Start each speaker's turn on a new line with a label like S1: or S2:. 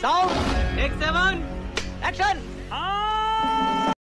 S1: Sound. Take seven. Action.